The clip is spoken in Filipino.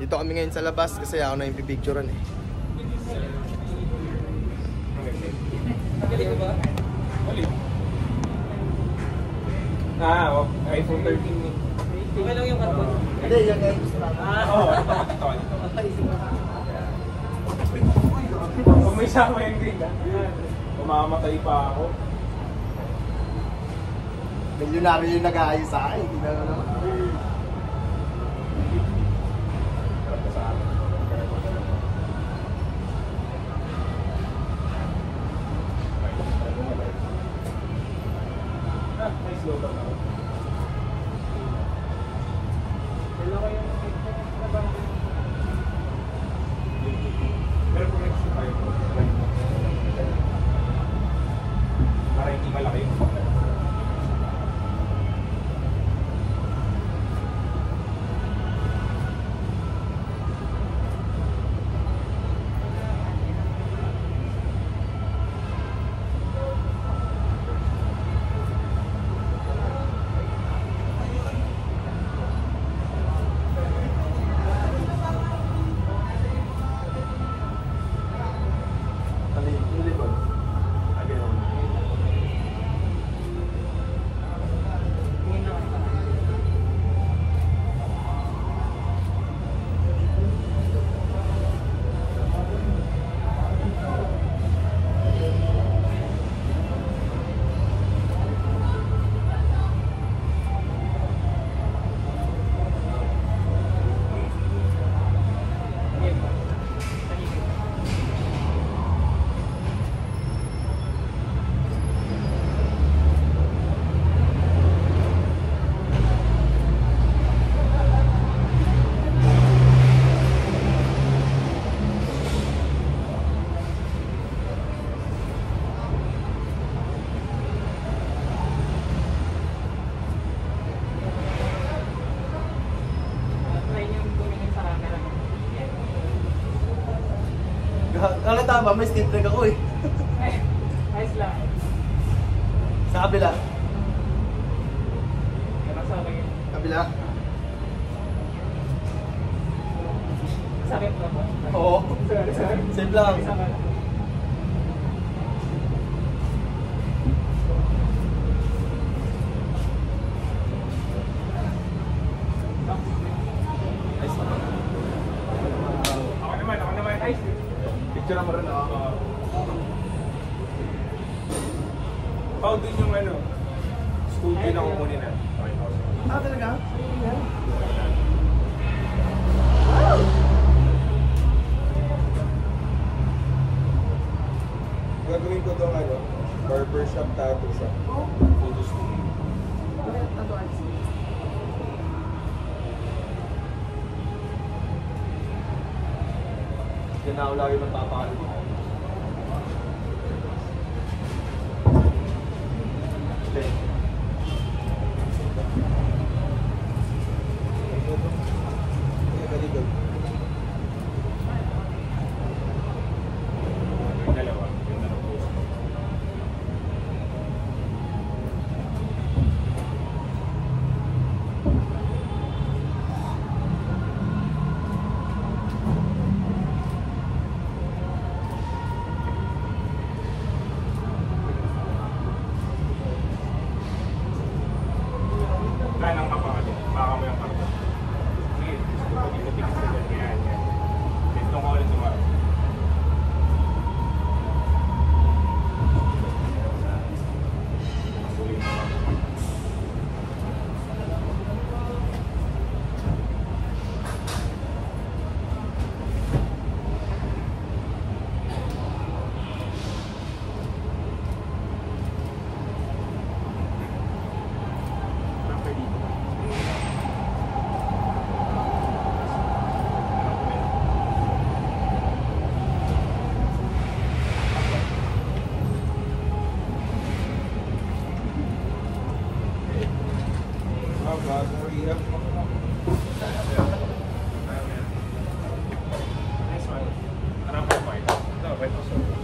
Dito kami ngayon sa labas kasi ako na yung pipicturean eh. Ah, oh, iPhone 13 ni. Okay lang yung carbon. Hindi, yan yung gusto namin. Ah, Oo, ito, ito, ito. Kung may sama yung green, ah. Mamamatay pa ako. Milyonaryo yung nag-aayos sa akin. Hindi na naman. Ah, may slow down Kala tama, may step leg ako eh. Ay, ayos lang. Sa kabila. Kabila? Sakit ba ba? Oo. Save lang. Picture mo rin ako. Pao din yung ano, studio na kukunin na. Ah, talaga? Gagawin ko itong ano, barbershop tattoo sa photo studio. Yan na ako lagi magpapakalo. Nice one. And I'm to